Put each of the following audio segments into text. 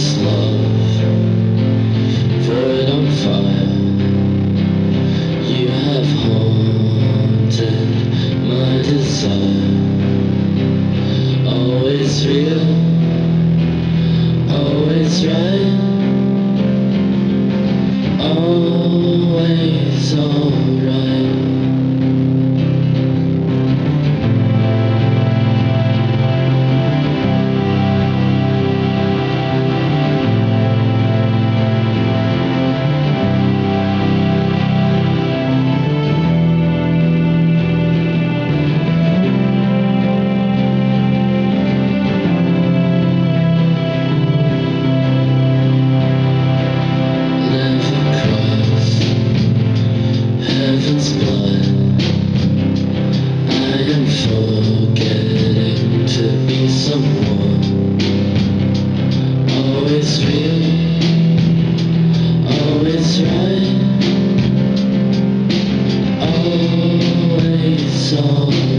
this love, on fire. You have haunted my desire. Always real, always right. Heaven's blood. I am forgetting to be someone. Always real, always right, always alright.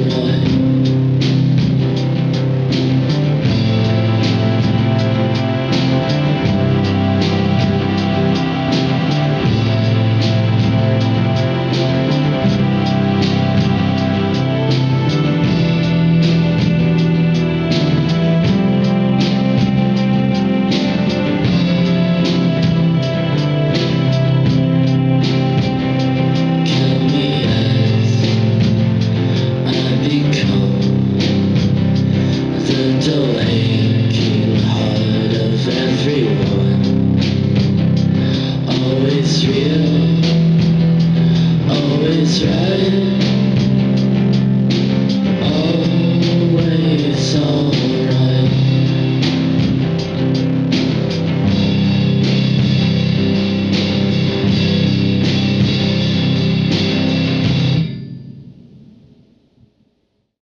the dull aching heart of everyone Always real, always right.